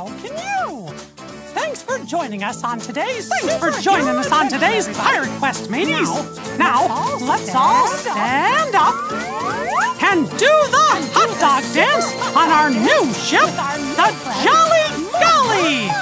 so can you. Thanks for joining us on today's. Thanks for joining us on today's Pirate Quest, mateys. Now, let's all stand up and do the hot dog dance on our new ship, the Jolly Golly.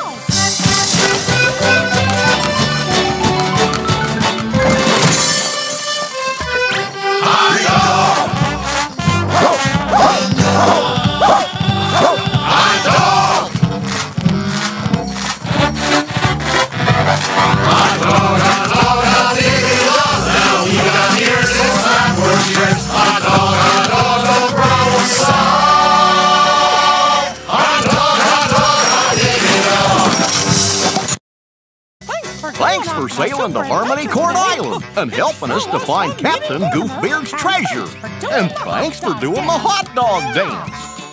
Thanks for sailing to Harmony Court Island and helping us to find Captain Goofbeard's treasure. And thanks for doing the hot dog dance.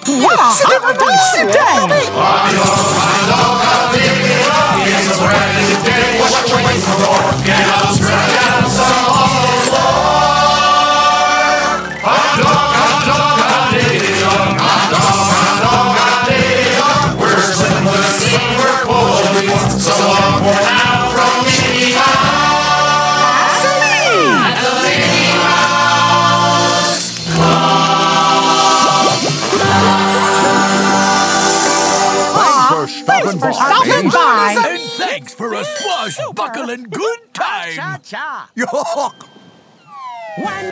What a hot for stopping for by. stopping by. And thanks for a swashbuckling good time. Yuck. One